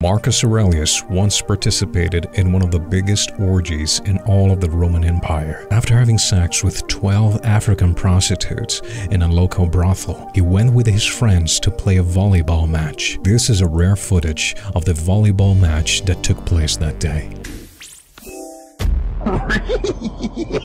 Marcus Aurelius once participated in one of the biggest orgies in all of the Roman Empire. After having sex with 12 African prostitutes in a local brothel, he went with his friends to play a volleyball match. This is a rare footage of the volleyball match that took place that day.